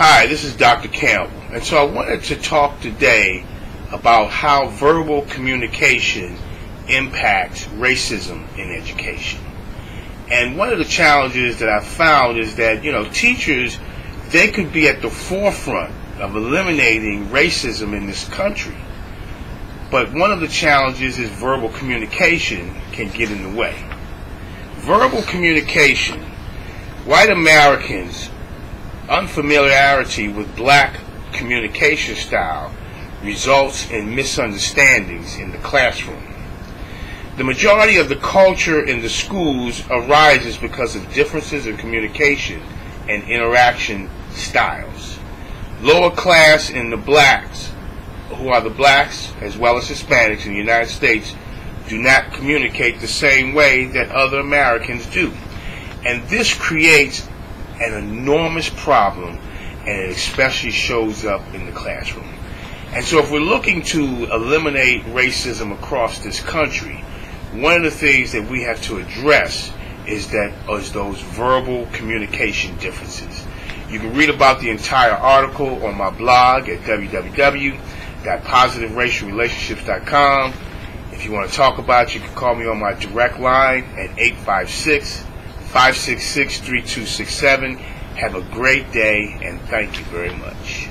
Hi, this is Dr. Campbell, and so I wanted to talk today about how verbal communication impacts racism in education. And one of the challenges that I've found is that, you know, teachers, they could be at the forefront of eliminating racism in this country. But one of the challenges is verbal communication can get in the way. Verbal communication, white Americans unfamiliarity with black communication style results in misunderstandings in the classroom. The majority of the culture in the schools arises because of differences in communication and interaction styles. Lower class in the blacks, who are the blacks as well as Hispanics in the United States, do not communicate the same way that other Americans do. And this creates an enormous problem, and it especially shows up in the classroom. And so, if we're looking to eliminate racism across this country, one of the things that we have to address is that is those verbal communication differences. You can read about the entire article on my blog at www.positiveracialrelationships.com. If you want to talk about it, you can call me on my direct line at 856 566 3267. Have a great day and thank you very much.